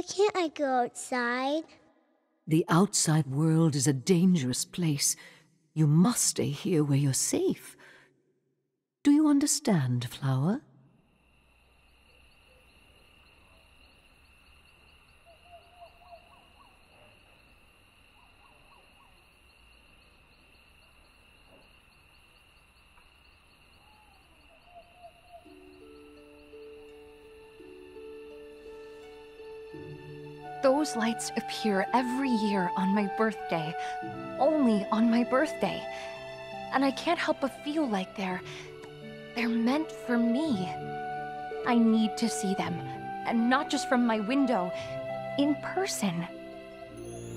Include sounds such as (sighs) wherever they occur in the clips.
Why can't I go outside? The outside world is a dangerous place. You must stay here where you're safe. Do you understand, Flower? Those lights appear every year on my birthday. Only on my birthday. And I can't help but feel like they're... they're meant for me. I need to see them. And not just from my window. In person.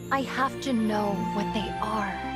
I have to know what they are.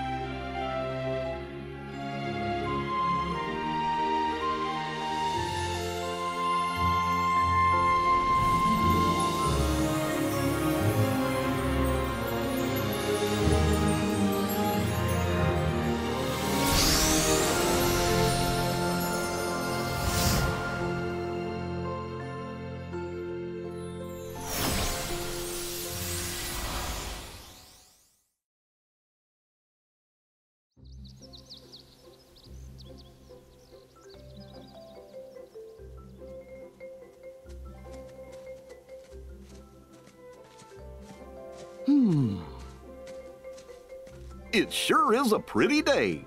It sure is a pretty day.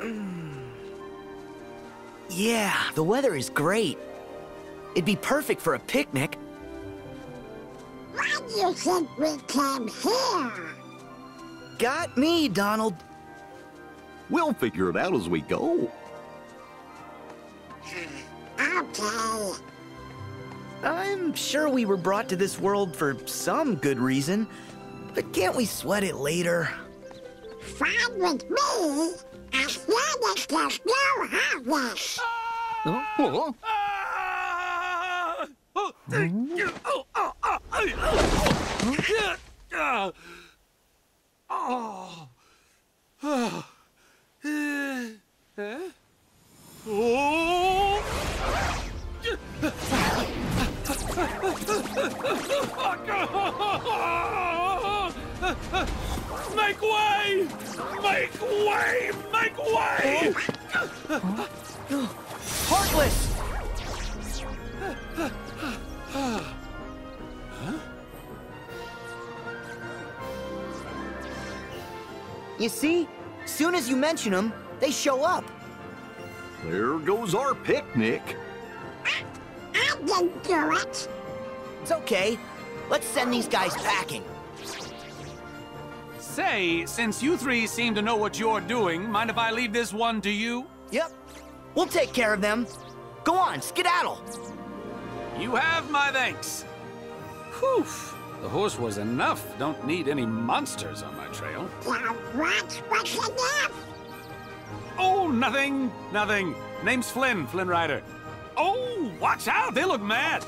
(sighs) Yeah, the weather is great. It'd be perfect for a picnic. Why do you think we came here? Got me, Donald. We'll figure it out as we go. (sighs) Okay. I'm sure we were brought to this world for some good reason, but can't we sweat it later? Fine with me, as long as there's no Heartless. Huh? Make way! Make way! Make way! Heartless! You see, soon as you mention them, they show up. There goes our picnic. I didn't do it. It's okay. Let's send these guys packing. Say, since you three seem to know what you're doing, mind if I leave this one to you? Yep. We'll take care of them. Go on, skedaddle. You have my thanks. Whew. The horse was enough. Don't need any monsters on my trail. Now what What's enough? Oh, nothing, nothing. Name's Flynn, Flynn Rider. Oh, watch out, they look mad.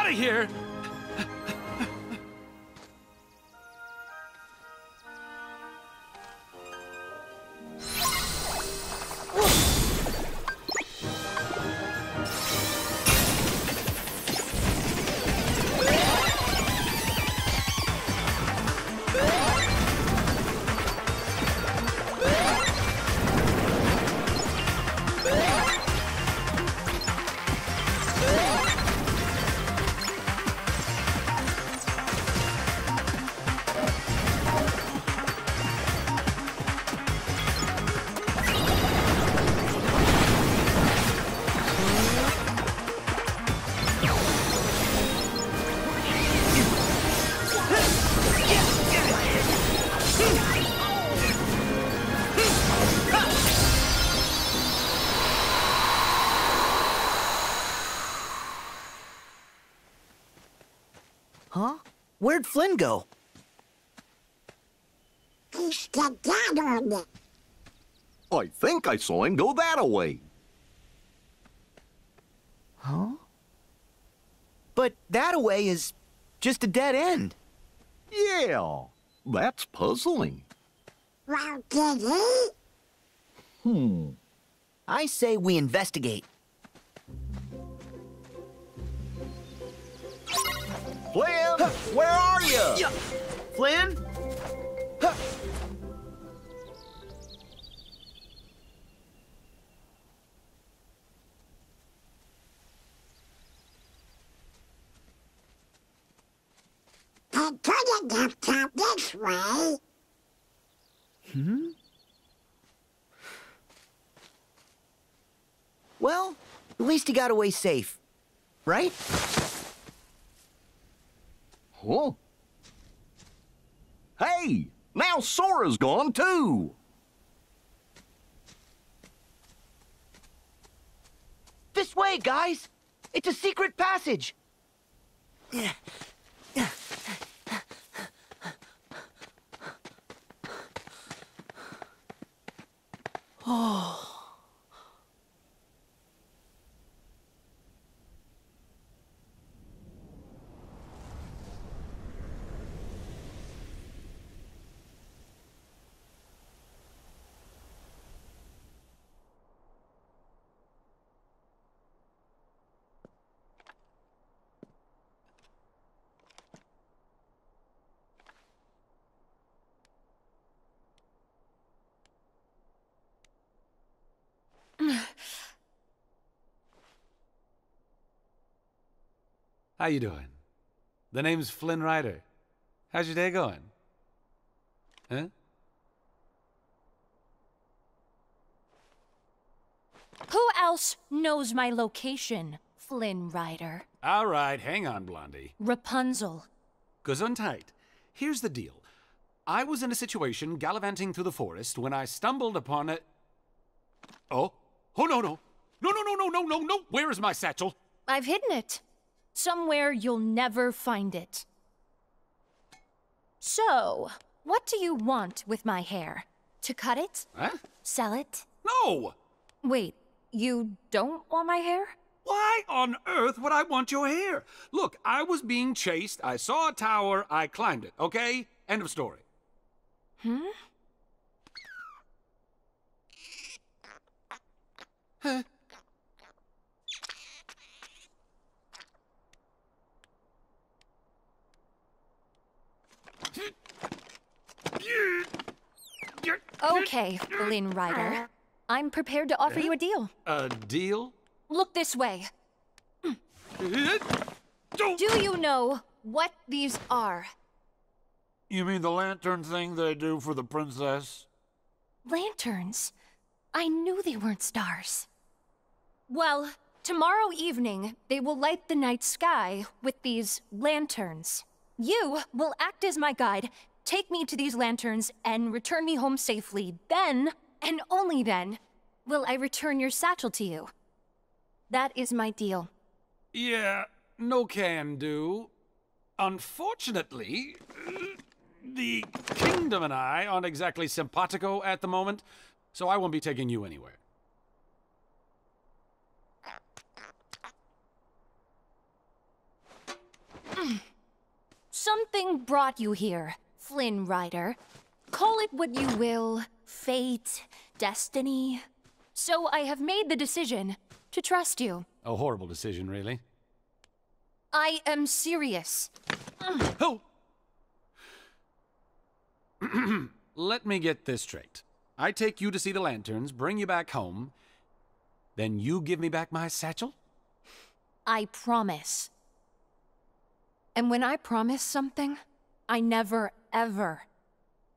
Out of here! Where'd Flynn go? He skedaddled. I think I saw him go that away. Huh? But that away is just a dead end. Yeah, that's puzzling. Well, did he? Hmm. I say we investigate. Flynn, where are you? Yeah. Flynn? Huh. I couldn't have come this way. Hmm? Well, at least he got away safe. Right? Huh? Hey, now Sora's gone too. This way, guys! It's a secret passage! (sighs) Oh. How you doing? The name's Flynn Rider. How's your day going? Huh? Who else knows my location, Flynn Rider? All right, hang on, Blondie. Rapunzel. Gesundheit. Here's the deal. I was in a situation gallivanting through the forest when I stumbled upon a. Oh? Oh, no, no. No, no, no, no, no, no, no. Where is my satchel? I've hidden it. Somewhere you'll never find it. So, what do you want with my hair? To cut it? Huh? Sell it? No! Wait, you don't want my hair? Why on earth would I want your hair? Look, I was being chased. I saw a tower. I climbed it. Okay? End of story. Hmm? Huh? Okay, Flynn Rider. I'm prepared to offer you a deal. A deal? Look this way. Don't. Do you know what these are? You mean the lantern thing they do for the princess? Lanterns. I knew they weren't stars. Well, tomorrow evening, they will light the night sky with these lanterns. You will act as my guide, take me to these lanterns, and return me home safely. Then, and only then, will I return your satchel to you. That is my deal. Yeah, no can do. Unfortunately, the kingdom and I aren't exactly simpatico at the moment, so I won't be taking you anywhere. (clears throat) Something brought you here, Flynn Rider. Call it what you will fate, destiny. So I have made the decision to trust you. A horrible decision, really. I am serious. (clears throat) Oh! (clears throat) Let me get this straight. I take you to see the lanterns, bring you back home, then you give me back my satchel? I promise. And when I promise something, I never, ever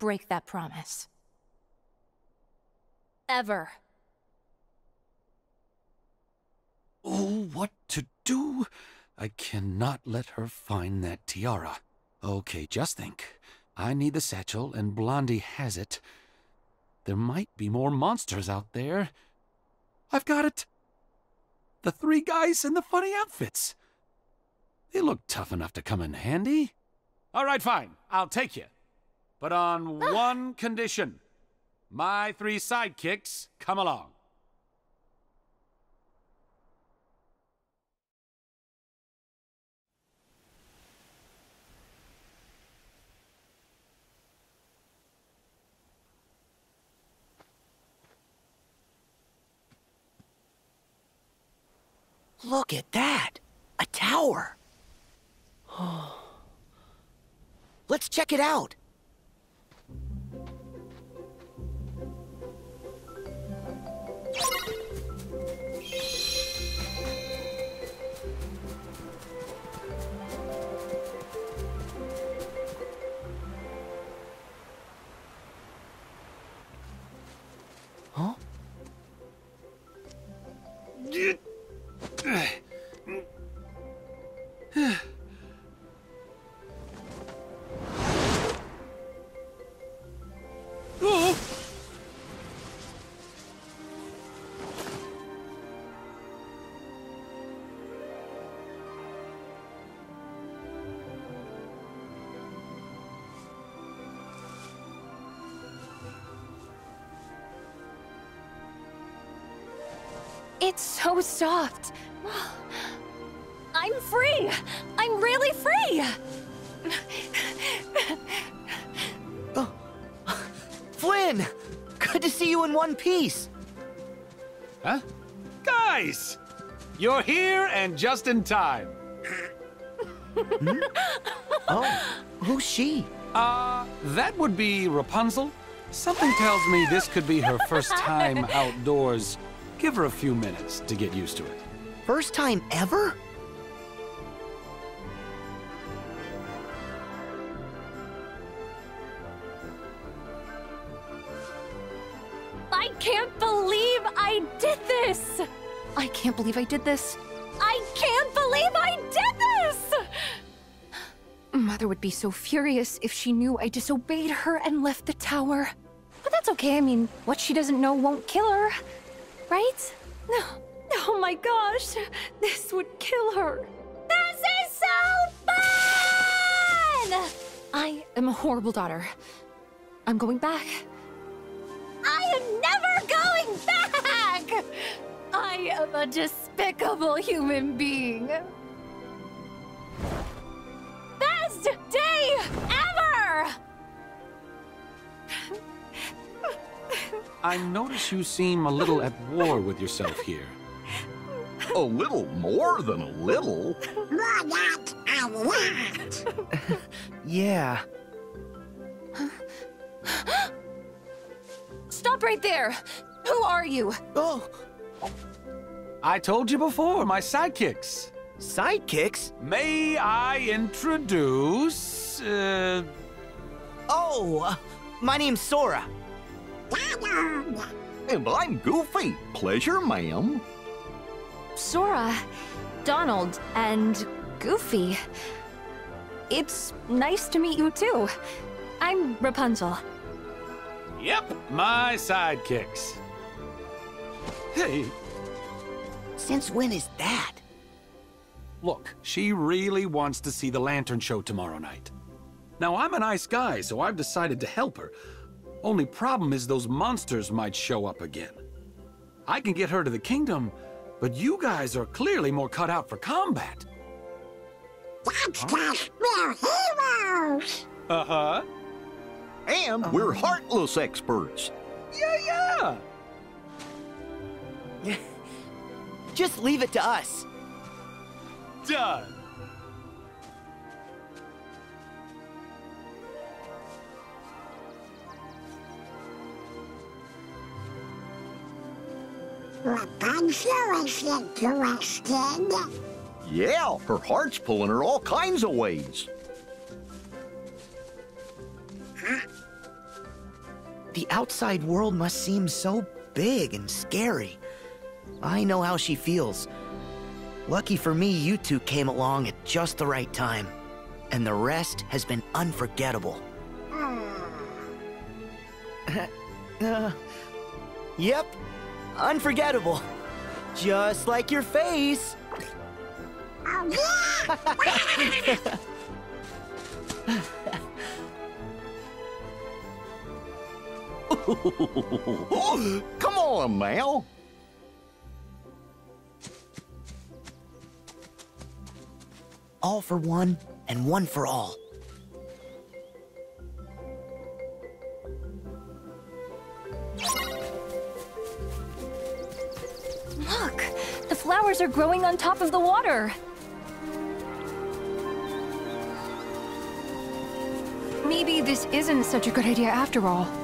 break that promise. Ever. Oh, what to do? I cannot let her find that tiara. Okay, just think. I need the satchel, and Blondie has it. There might be more monsters out there. I've got it! The three guys in the funny outfits. They look tough enough to come in handy. All right, fine. I'll take you. But on ah. one condition my three sidekicks come along. Look at that! A tower! (gasps) (gasps) (gasps) Let's check it out! So soft. I'm free. I'm really free. Flynn! Good to see you in one piece! Huh? Guys! You're here and just in time. Oh, who's she? Uh, that would be Rapunzel. Something tells me this could be her first time (laughs) outdoors. Give her a few minutes to get used to it. First time ever? I can't believe I did this. I can't believe I did this. I can't believe I did this. Mother would be so furious if she knew I disobeyed her and left the tower. But that's okay. I mean, what she doesn't know won't kill her. Right? No. Oh my gosh. This would kill her. This is so fun! I am a horrible daughter. I'm going back. I am never going back! I am a despicable human being. Best day ever! I notice you seem a little at war with yourself here. A little more than a little. More not a lot. Yeah. Stop right there! Who are you? Oh, I told you before, my sidekicks. sidekicks? May I introduce. Uh, Oh, my name's Sora. Donald. And I'm Goofy. Pleasure, ma'am. Sora, Donald, and Goofy. It's nice to meet you too. I'm Rapunzel. yep, my sidekicks. Hey, Since when is that? Look, she really wants to see the lantern show tomorrow night. Now, I'm a nice guy, so I've decided to help her. Only problem is those monsters might show up again. I can get her to the kingdom, but you guys are clearly more cut out for combat. That's cause we're heroes. Uh-huh. And we're heartless experts. Yeah, yeah. (laughs) Just leave it to us. Done. Rapunzel is interested. Yeah, her heart's pulling her all kinds of ways. The outside world must seem so big and scary. I know how she feels. Lucky for me, you two came along at just the right time. And the rest has been unforgettable. Uh, (laughs) yep, unforgettable. Just like your face. (laughs) Come on, Mal. All for one and one for all. Are growing on top of the water. Maybe this isn't such a good idea after all.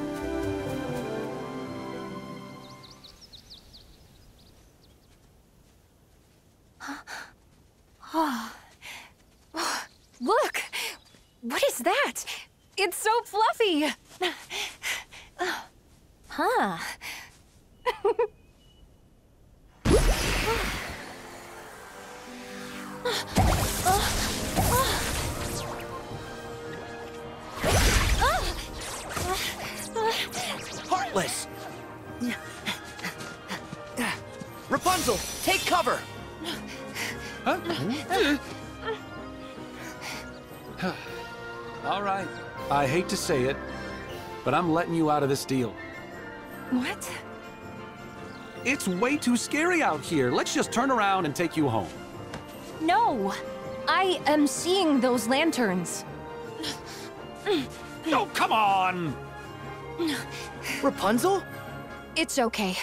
Say it, but I'm letting you out of this deal. What? It's way too scary out here. Let's just turn around and take you home. No! I am seeing those lanterns. Oh, come on! Rapunzel? It's okay.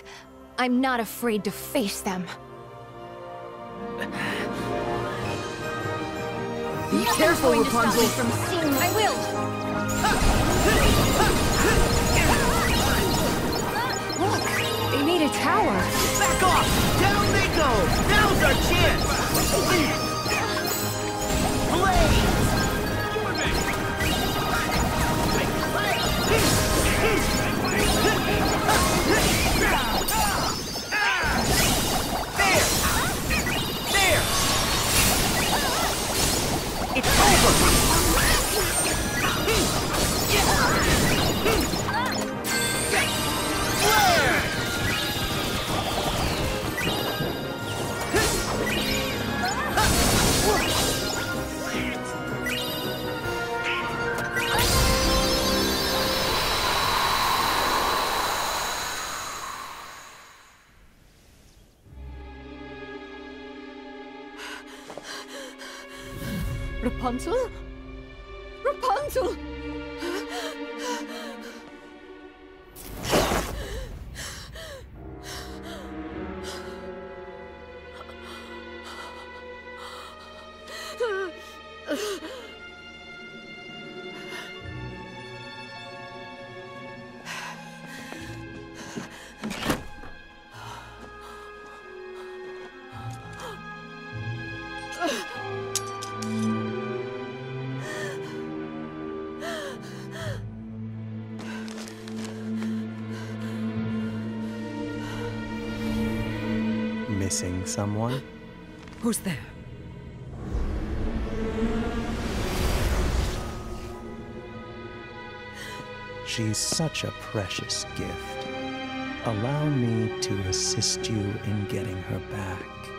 I'm not afraid to face them. Be careful, Going to stop Rapunzel! from seeing. I will. Missing someone? Who's there? She's such a precious gift. Allow me to assist you in getting her back.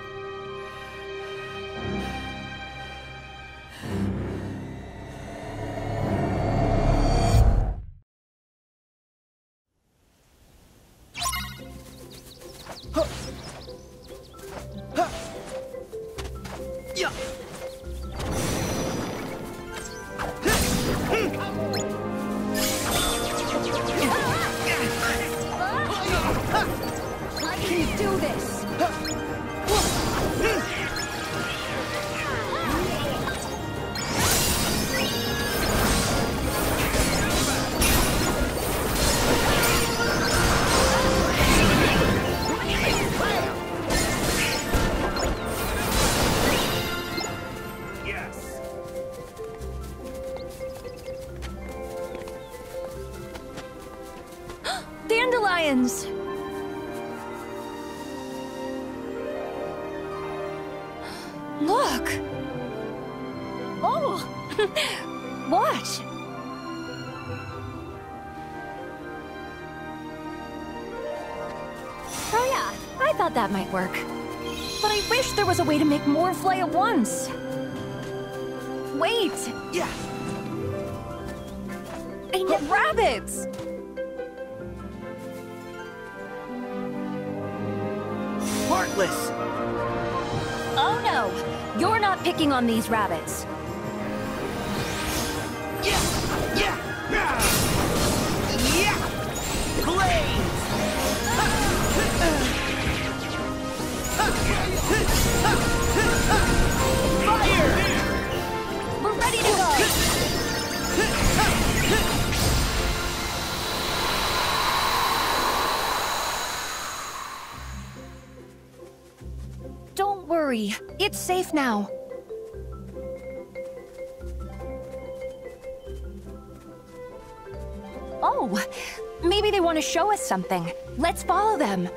Work. But I wish there was a way to make more fly at once. Wait! Yeah. I need rabbits! Heartless! Oh no! You're not picking on these rabbits. Worry. It's safe now. Oh, maybe they want to show us something. Let's follow them.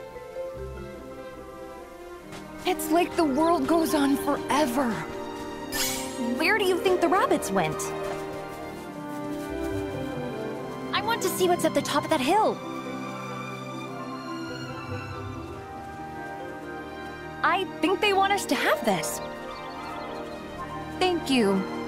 It's like the world goes on forever. Where do you think the rabbits went? I want to see what's at the top of that hill. I think they want us to have this. Thank you.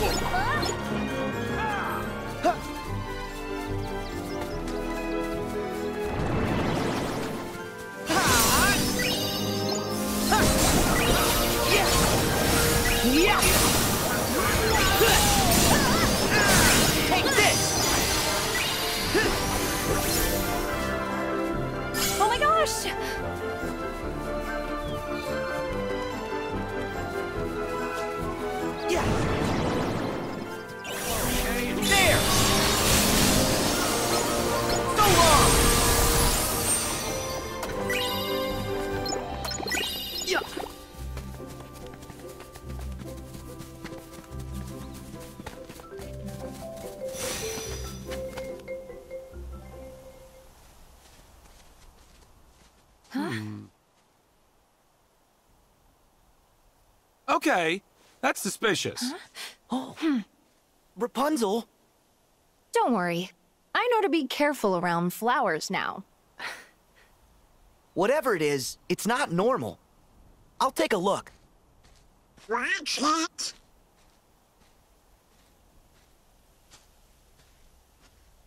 Whoa. Okay, that's suspicious. oh hmm. Rapunzel, Don't worry. I know to be careful around flowers now. (sighs) whatever it is, it's not normal. I'll take a look. Watch it.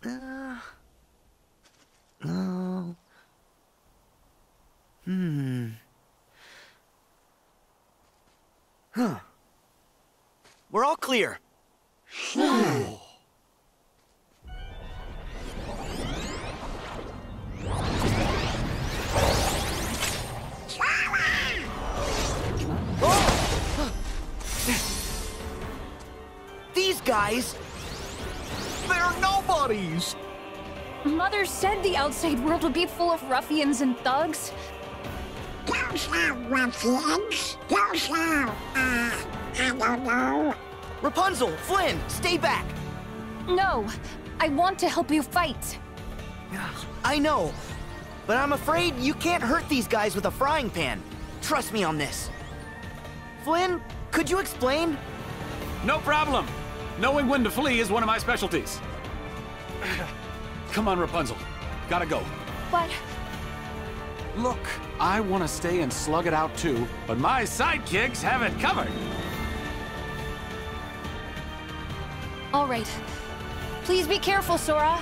Oh. Uh, Hmm. Huh. We're all clear. These guys, They're nobodies. Mother said the outside world would be full of ruffians and thugs. Those are ruffians. Those are, uh, I don't know. Rapunzel, Flynn, stay back. No, I want to help you fight. I know, but I'm afraid you can't hurt these guys with a frying pan. Trust me on this. Flynn, could you explain? No problem. Knowing when to flee is one of my specialties. Come on, Rapunzel. Gotta go. But Look, I want to stay and slug it out too, but my sidekicks have it covered. All right. Please be careful, Sora.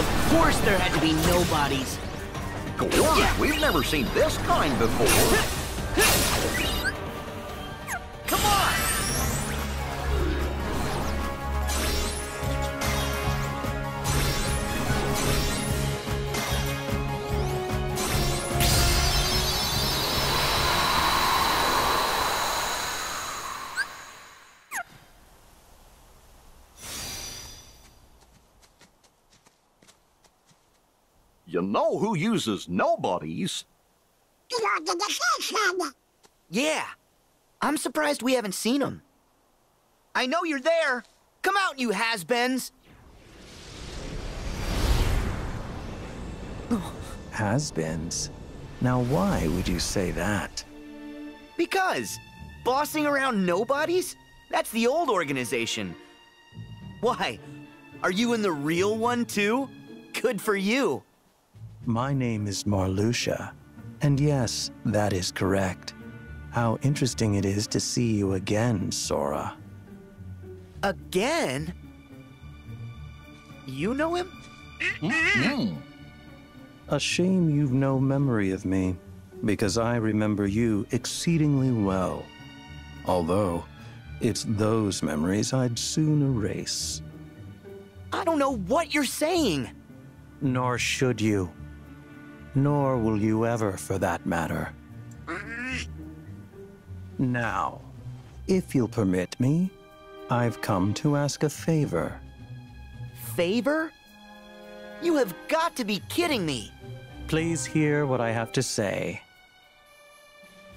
Of course there had to be nobodies. Go on, we've never seen this kind before. (laughs) who uses nobodies? Yeah. I'm surprised we haven't seen them. I know you're there. Come out, you has-beens. Has-beens. Now why would you say that? Because bossing around nobodies? That's the old organization. Why? Are you in the real one too? Good for you. My name is Marluxia, and yes, that is correct. how interesting it is to see you again, Sora. Again? You know him? Hmm. A shame you've no memory of me, because I remember you exceedingly well. Although, it's those memories I'd soon erase. I don't know what you're saying. Nor should you. Nor will you ever, for that matter. Now, if you'll permit me, I've come to ask a favor. Favor? You have got to be kidding me. Please hear what I have to say.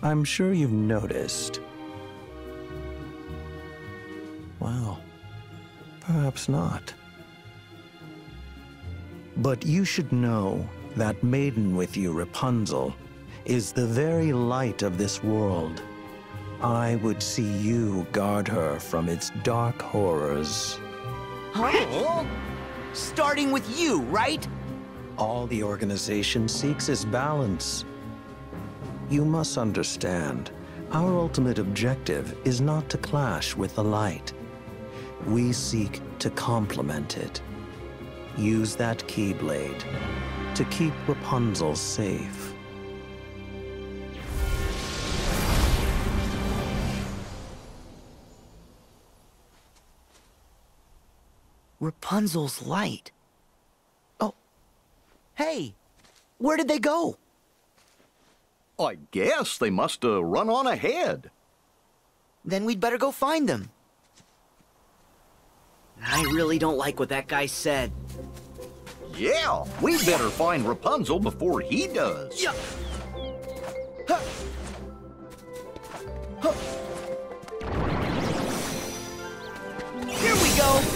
I'm sure you've noticed. Well, perhaps not. But you should know that maiden with you, Rapunzel, is the very light of this world. I would see you guard her from its dark horrors. Huh? Starting with you, right? All the organization seeks is balance. You must understand, our ultimate objective is not to clash with the light. We seek to complement it. Use that Keyblade to keep Rapunzel safe. Rapunzel's light. Oh. Hey, where did they go? I guess they must have run on ahead. Then we'd better go find them. I really don't like what that guy said. Yeah, we better find Rapunzel before he does. Yeah. Here we. Go!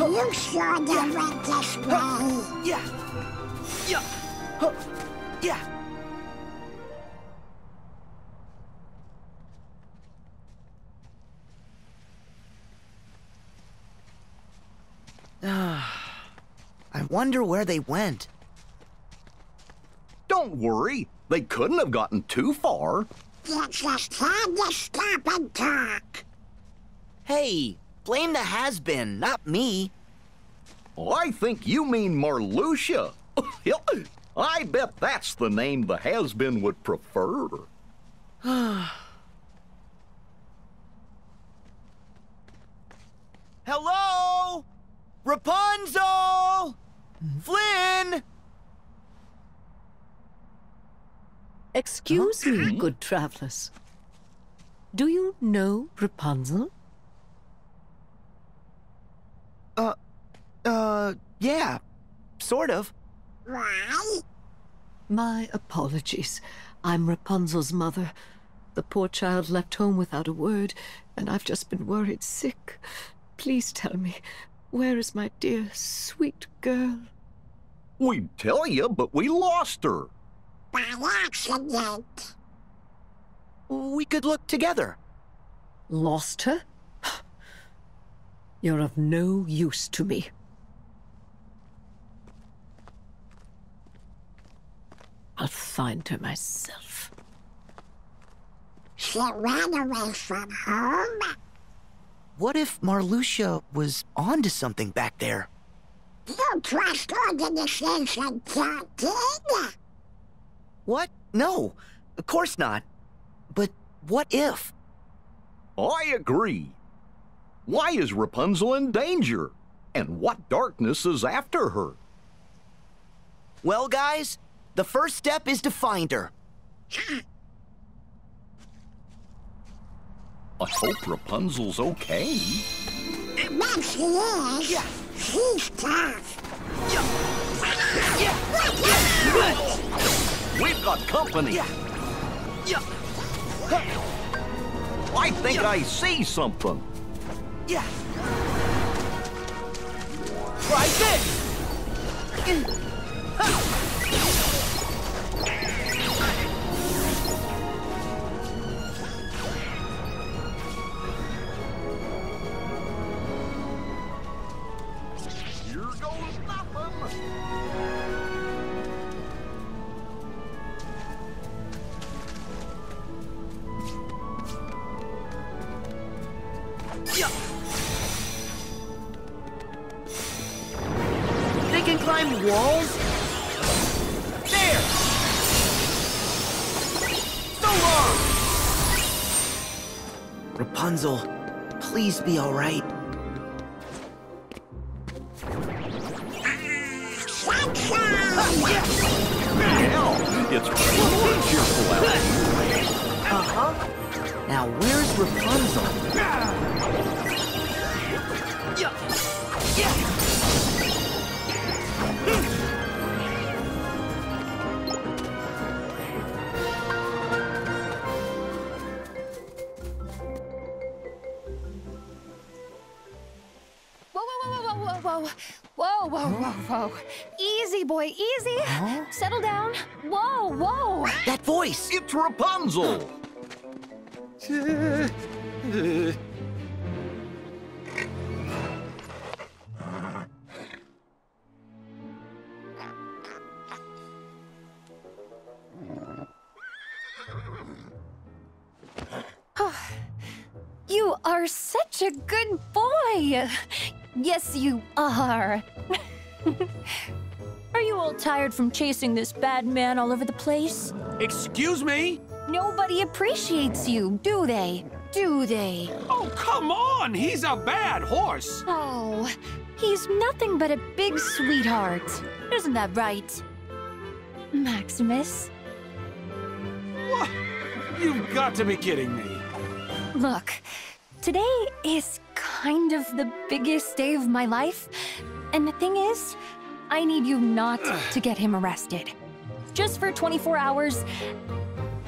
Are you sure they went this way? Yeah. Yeah. Huh. Yeah. Ah, I wonder where they went. Don't worry, they couldn't have gotten too far. You just had to stop and talk. Hey, blame the has-been, not me. Oh, I think you mean Marluxia. (laughs) I bet that's the name the has-been would prefer. (sighs) Hello? Rapunzel! Flynn! Excuse me, good travelers. Do you know Rapunzel? Uh, uh, yeah, sort of. Why? My apologies. I'm Rapunzel's mother. The poor child left home without a word, and I've just been worried sick. Please tell me, where is my dear, sweet girl? We'd tell you, but we lost her. By accident. We could look together. Lost her? You're of no use to me. I'll find her myself. She ran away from home. What if Marluxia was onto something back there? You trust organization 13? What? No, of course not. But what if? I agree. Why is Rapunzel in danger? And what darkness is after her? Well, guys, the first step is to find her. I hope Rapunzel's okay. I bet she is. Yeah. She's tough. We've got company. Yeah. Yeah. I think I see something. Yeah. Right this. Whoa, whoa, whoa, whoa, whoa. Easy, boy, easy. Settle down. Whoa, whoa. That voice! It's Rapunzel. (sighs) You are such a good boy. Yes, you are. (laughs) are you all tired from chasing this bad man all over the place? Excuse me? Nobody appreciates you, do they? Do they? Oh, come on! He's a bad horse! Oh, he's nothing but a big sweetheart. Isn't that right? Maximus? What? You've got to be kidding me. Look, today is kind of the biggest day of my life. And the thing is, I need you not to get him arrested. Just for 24 hours,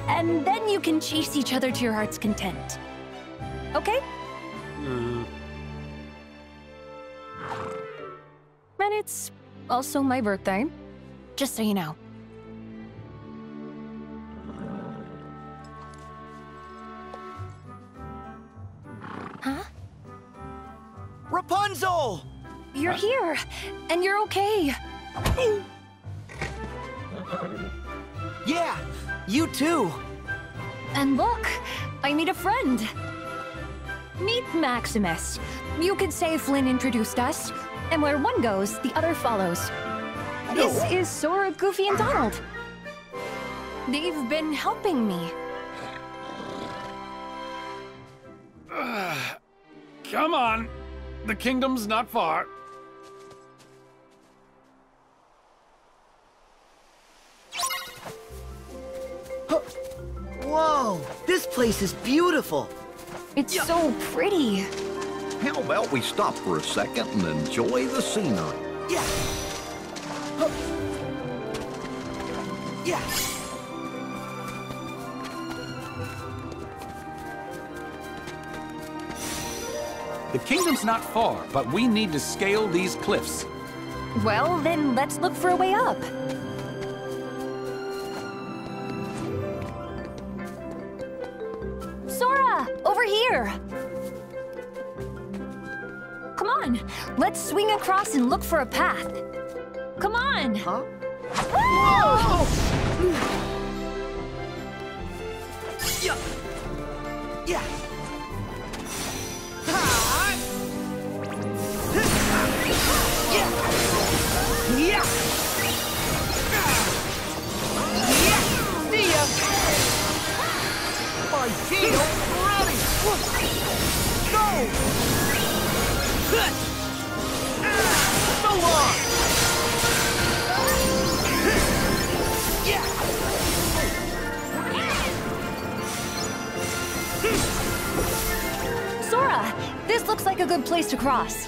and then you can chase each other to your heart's content. Okay? Uh, And it's also my birthday, just so you know. You're here, and you're okay. Yeah, you too. And look, I meet a friend. Meet Maximus. You could say Flynn introduced us, and where one goes, the other follows. This is Sora, Goofy, and Donald. They've been helping me. (sighs) come on. The kingdom's not far. Whoa, this place is beautiful. It's so pretty. How about we stop for a second and enjoy the scenery? Yeah. Huh. Yeah. The kingdom's not far, but we need to scale these cliffs. Well, then let's look for a way up. Let's swing across and look for a path. Come on. Huh? Looks like a good place to cross.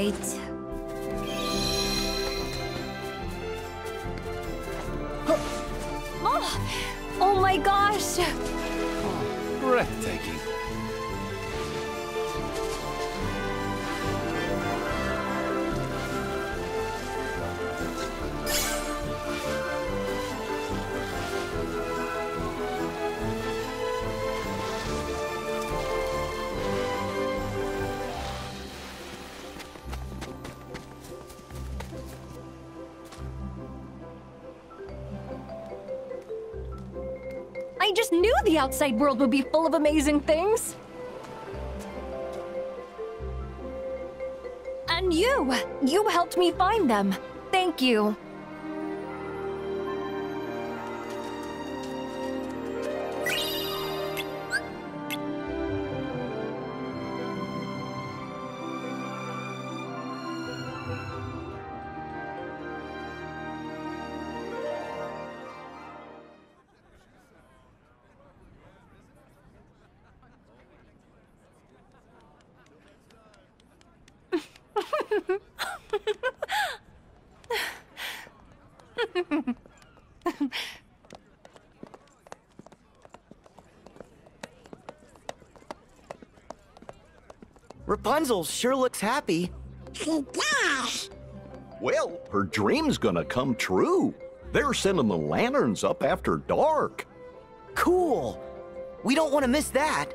right. I just knew the outside world would be full of amazing things. And you, you helped me find them. Thank you. Rapunzel sure looks happy. She does. Well, her dream's gonna come true. They're sending the lanterns up after dark. Cool. We don't want to miss that.